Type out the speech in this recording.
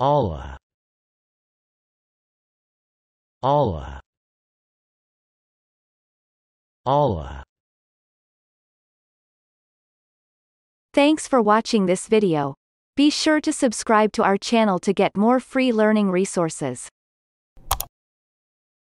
alla alla alla Thanks for watching this video. Be sure to subscribe to our channel to get more free learning resources.